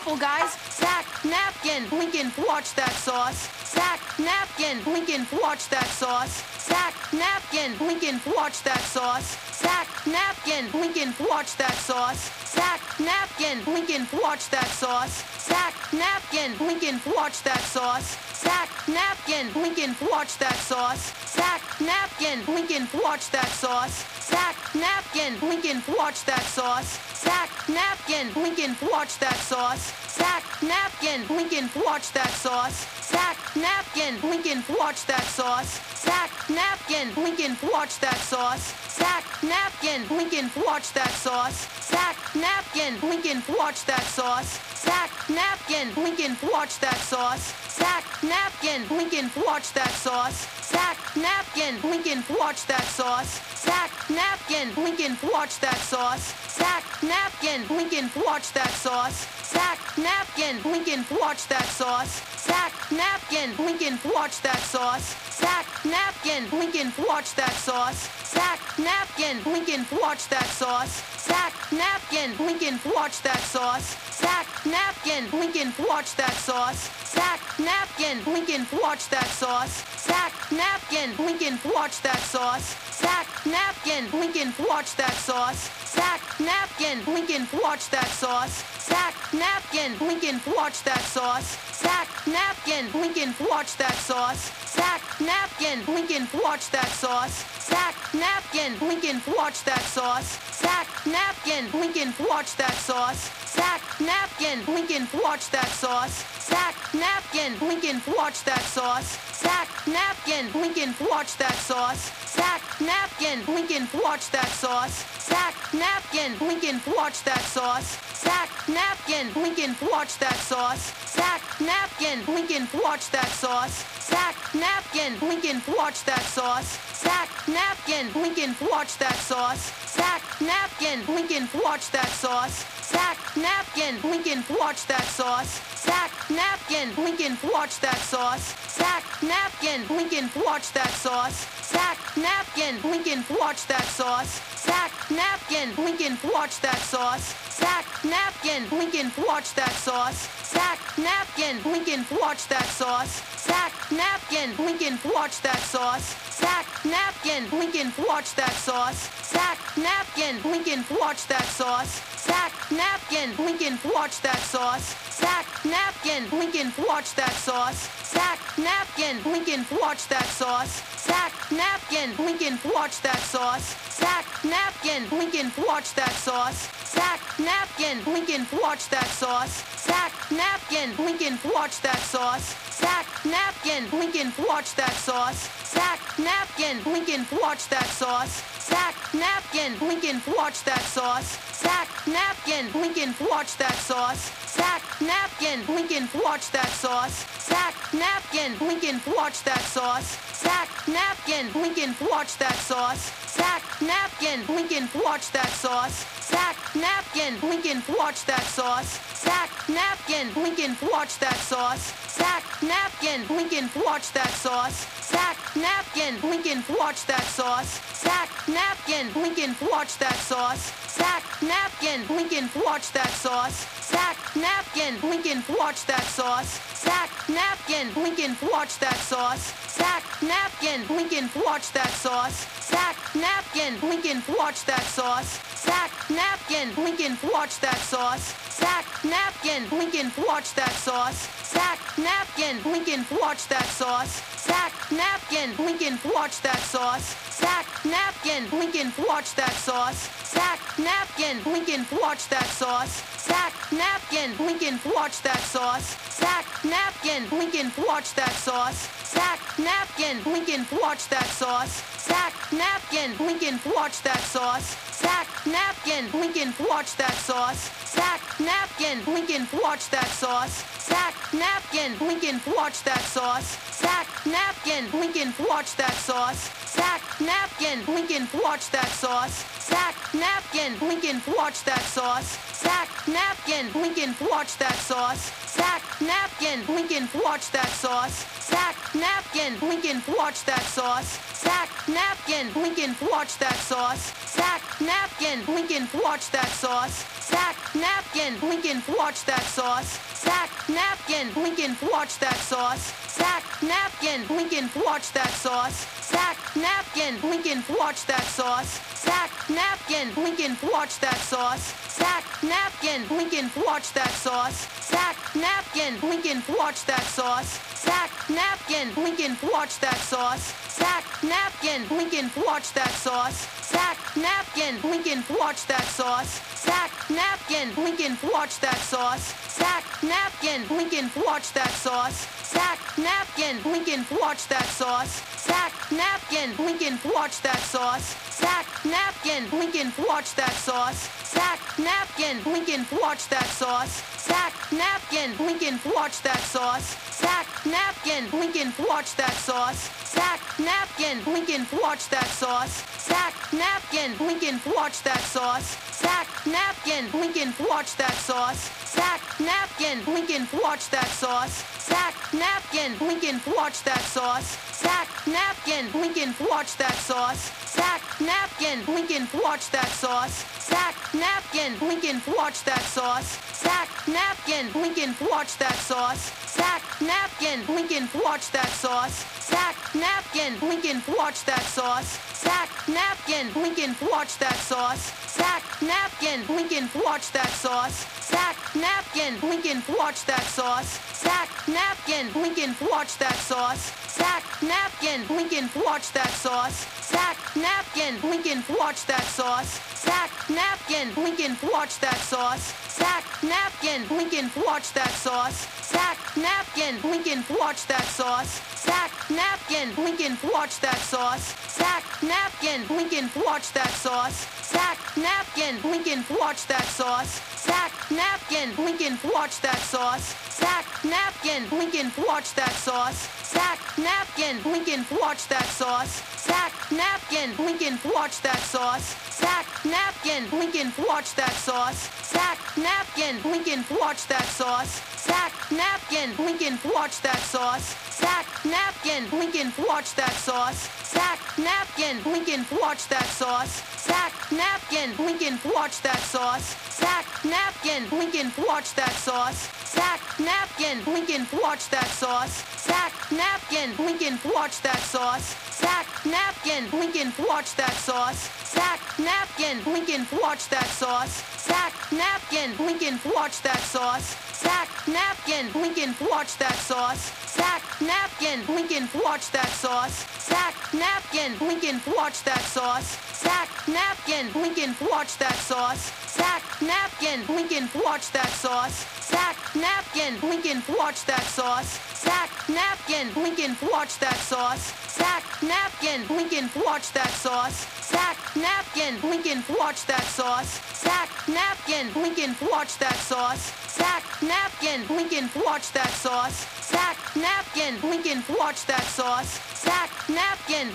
careful, guys. Zach, napkin. Lincoln, watch that sauce. Zach, napkin. Lincoln, watch that sauce. Zach, napkin. Lincoln, watch that sauce. Zach, napkin. Lincoln, watch that sauce. Zach, napkin. Lincoln, watch that sauce. Zach, napkin. Lincoln, watch that sauce. Zach, napkin. Lincoln, watch that sauce. Zach, napkin. Lincoln, watch that sauce. Zach, napkin. Lincoln, watch that sauce. Zach, napkin. Lincoln, watch that sauce. Zach, napkin. Lincoln, watch that sauce. Zach, napkin. Lincoln, watch that sauce. Zach, napkin. Lincoln, watch that sauce. Zach, napkin. Lincoln, watch that sauce. Zach, napkin. Lincoln, watch that sauce. Zach, napkin. Lincoln, watch that sauce. Zach, napkin. Lincoln, watch that sauce. Zach, napkin. Lincoln, watch that sauce. Zach, napkin. Lincoln, watch that sauce. Zach, napkin. Lincoln, watch that sauce. Zach, napkin. Lincoln, watch that sauce. Zach, napkin. Lincoln, watch that sauce. Zach, napkin. Lincoln, watch that sauce. Zach, napkin. Lincoln, watch that sauce. Zach, napkin. Lincoln, watch that sauce. Zach, napkin. Lincoln, watch that sauce. Zach, napkin. Lincoln, watch that sauce. Zach, napkin. Lincoln, watch that sauce. Zach, napkin. Lincoln, watch that sauce. Zach, napkin. Lincoln, watch that sauce. Zach, napkin. Lincoln, watch that sauce. Zach, napkin. Lincoln, watch that sauce. Zach, napkin. Lincoln, watch that sauce. Zach, napkin. Lincoln, watch that sauce. Zach, napkin. Lincoln, watch that sauce. Zach, napkin. Lincoln, watch that sauce. Zach, napkin. Lincoln, watch that sauce. Zach, napkin. Lincoln, watch that sauce. Zach, napkin. Lincoln, watch that sauce. Zach, napkin. Lincoln, watch that sauce. Zach, napkin. Lincoln, watch that sauce. Zach, napkin. Lincoln, watch that sauce. Zach, napkin. Lincoln, watch that sauce. Zach, napkin. Lincoln, watch that sauce. Zach, napkin. Lincoln, watch that sauce. Zach, napkin. Lincoln, watch that sauce. Zach, napkin. Lincoln, watch that sauce. Zach, napkin. Lincoln, watch that sauce. Zach, napkin. Lincoln, watch that sauce. Zach, napkin. Lincoln, watch that sauce. Zach, napkin. Lincoln, watch that sauce. Zach, napkin. Lincoln, watch that sauce. Zach, napkin. Lincoln, watch that sauce. Zach, napkin. Lincoln, watch that sauce. Zach, napkin. Lincoln, watch that sauce. Zach, napkin. Lincoln, watch that sauce. Zach, napkin. Lincoln, watch that sauce. Zach, napkin. Lincoln, watch that sauce. Zach, napkin. Lincoln, watch that sauce. Zach, napkin. Lincoln, watch that sauce. Zach, napkin. Lincoln, watch that sauce. Zach, napkin. Lincoln, watch that sauce. Zach, napkin. Lincoln, watch that sauce. Zach, napkin. Lincoln, watch that sauce. Zach, napkin. Lincoln, watch that sauce. Zach, napkin. Lincoln, watch that sauce. Zach, napkin. Lincoln, watch that sauce. Zach, napkin. Lincoln, watch that sauce. Zach, napkin. Lincoln, watch that sauce. Zach, napkin. Lincoln, watch that sauce. Zach, napkin. Lincoln, watch that sauce. Zach, napkin. Lincoln, watch that sauce. Zach, napkin. Lincoln, watch that sauce. Zach, napkin. Lincoln, watch that sauce. Zach, napkin. Lincoln, watch that sauce. Zach, napkin. Lincoln, watch that sauce. Zach, napkin. Lincoln, watch that sauce. Zach, napkin. Lincoln, watch that sauce. Zach, napkin. Lincoln, watch that sauce. Zach, napkin. Lincoln, watch that sauce. Zach, napkin. Lincoln, watch that sauce. Zach, napkin. Lincoln, watch that sauce. Zach, napkin. Lincoln, watch that sauce. Zach, napkin. Lincoln, watch that sauce. Zach, napkin. Lincoln, watch that sauce. Zach, napkin. Lincoln, watch that sauce. Zach, napkin. Lincoln, watch that sauce. Zach, napkin. Lincoln, watch that sauce. Zach, napkin. Lincoln, watch that sauce. Zach, napkin. Lincoln, watch that sauce. Zach, napkin. Lincoln, watch that sauce. Zach, napkin. Lincoln, watch that sauce. Zach, napkin. Lincoln, watch that sauce. Zach, napkin. Lincoln, watch that sauce. Zach, napkin. Lincoln, watch that sauce. Zach, napkin. Lincoln, watch that sauce. Zach, napkin. Lincoln, watch that sauce. Zach, napkin. Lincoln, watch that sauce. Zach, napkin. Lincoln, watch that sauce. Zach, napkin. Lincoln, watch that sauce. Zach, napkin, Lincoln, watch that sauce. Zach, napkin, Lincoln, watch that sauce. Zach, napkin, Lincoln, watch that sauce. Zach, napkin, Lincoln, watch that sauce. Zach, napkin, Lincoln, watch that sauce. Zach, napkin, Lincoln, watch that sauce. Zach, napkin, Lincoln, watch that sauce. Zach, napkin, Lincoln, watch that sauce. Zach, napkin, Lincoln, watch that sauce. Zach, napkin, Lincoln, watch that sauce. Zach, napkin, Lincoln, watch that sauce. Zach, napkin, Lincoln, watch that sauce. Zach, napkin, Lincoln, watch that sauce. Zach, napkin, Lincoln, watch that sauce. Zach, napkin, Lincoln, watch that sauce. Zach, napkin, Lincoln, watch that sauce. Zach, napkin, Lincoln, watch that sauce. Zach, napkin, Lincoln, watch that sauce. Zach, napkin, Lincoln, watch that sauce. Zach, napkin, Lincoln, watch that sauce. Zach, napkin, Lincoln, watch that sauce. Zach, napkin, Lincoln, watch that sauce. Zach, napkin, Lincoln, watch that sauce. Zach, napkin, Lincoln, watch that sauce. Zach, napkin, Lincoln, watch that sauce. Zach, napkin, Lincoln, watch that sauce. Zach, napkin, Lincoln, watch that sauce. Zach, napkin, Lincoln, watch that sauce. Zach, napkin, Lincoln, watch that sauce. Zach, napkin, Lincoln, watch that sauce. Zach, napkin, Lincoln, watch that sauce. Zach, napkin, Lincoln, watch that sauce. Zach, napkin, Lincoln, watch that sauce. Zach, napkin, Lincoln, watch that sauce. Zach, napkin, Lincoln, watch that sauce. Zach, napkin, Lincoln, watch that sauce. Zach, napkin, Lincoln, watch that sauce. Zach, napkin, Lincoln, watch that sauce. Zach, napkin, Lincoln, watch that sauce. Zach, napkin, Lincoln, watch that sauce. Zach, napkin, Lincoln, watch that sauce. Zach, napkin, Lincoln, watch that sauce. Zach, napkin, Lincoln, watch that sauce. Zach, napkin, Lincoln, watch that sauce. Zach, napkin, Lincoln, watch that sauce. Zach, napkin, Lincoln, watch that sauce. Zach, napkin, Lincoln, watch that sauce. Zach, napkin, Lincoln, watch that sauce. Zach, napkin, Lincoln, watch that sauce. Zach, napkin, Lincoln, watch that sauce. Zach, napkin, Lincoln, watch that sauce. Zach, napkin, Lincoln, watch that sauce. Zach, napkin, Lincoln, watch that sauce. Zach, napkin, Lincoln, watch that sauce. Zach, napkin, Lincoln, watch that sauce. Zach, napkin, Lincoln, watch that sauce. Zach, napkin, Lincoln, watch that sauce. Zach, napkin, Lincoln, watch that sauce. Zach, napkin, Lincoln, watch that sauce. Zach, napkin, Lincoln, watch that sauce. Zach, napkin, Lincoln, watch that sauce. Zach, napkin, Lincoln, watch that sauce. Zach, napkin, Lincoln, watch that sauce. Zach, napkin, Lincoln, watch that sauce. Zach, napkin, Lincoln, watch that sauce. Zach, napkin, Lincoln, watch that sauce. Zach, napkin, Lincoln, watch that sauce. Zach, napkin, Lincoln, watch that sauce. Zach, napkin, Lincoln, watch that sauce. Zach, napkin, Lincoln, watch that sauce. Zach, napkin,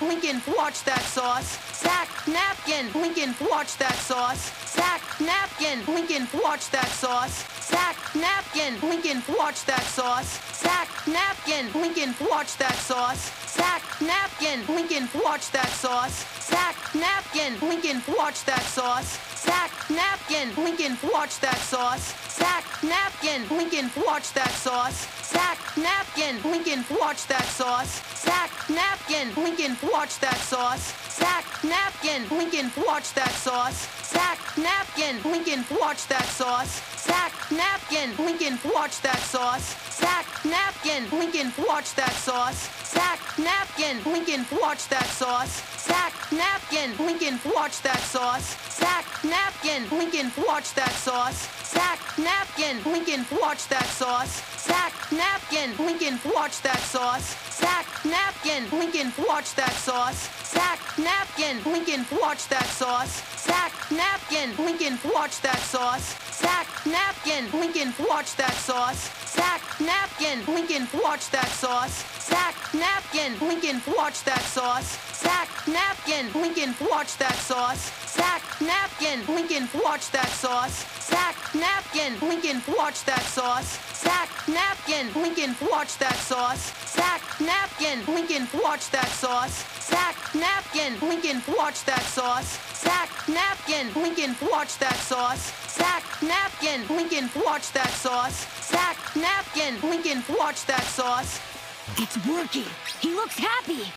Lincoln, watch that sauce. Zach, napkin, Lincoln, watch that sauce. Zach, napkin, Lincoln, watch that sauce. Zach, napkin, Lincoln, watch that sauce. Zach, napkin, Lincoln, watch that sauce. Zach, napkin, Lincoln, watch that sauce. Zach, napkin, Lincoln, watch that sauce. Zach, napkin, Lincoln, watch that sauce. Zach, napkin, Lincoln, watch that sauce. Zach, napkin, Lincoln, watch that sauce. Zach, napkin, Lincoln, watch that sauce. Zach, napkin, Lincoln, watch that sauce. Zach, napkin, Lincoln, watch that sauce. Zach, napkin, Lincoln, watch that sauce. Zach, napkin, Lincoln, watch that sauce. Zach, napkin, Lincoln, watch that sauce. Zach, napkin, Lincoln, watch that sauce. Zach, napkin, Lincoln, watch that sauce. Zach, napkin, Lincoln, watch that sauce. Zach, napkin, Lincoln, watch that sauce. Zach, napkin, Lincoln, watch that sauce. Zach, napkin, Lincoln, watch that sauce. Zach, napkin, Lincoln, watch that sauce. Zach, napkin, Lincoln, watch that sauce. Zach, napkin, Lincoln, watch that sauce. Zach, napkin. Lincoln, watch that sauce. Zach, napkin. Lincoln, watch that sauce. Zach, napkin. Lincoln, watch that sauce. Zach, napkin. Lincoln, watch that sauce. Zach, napkin. Lincoln, watch that sauce. Zach, napkin. Lincoln, watch that sauce. Zach, napkin. Lincoln, watch that sauce. Zach, napkin. Lincoln, watch that sauce. Zach, napkin. Lincoln, watch that sauce. Zach, napkin. Lincoln, watch that sauce. It's working. He looks happy.